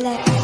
Let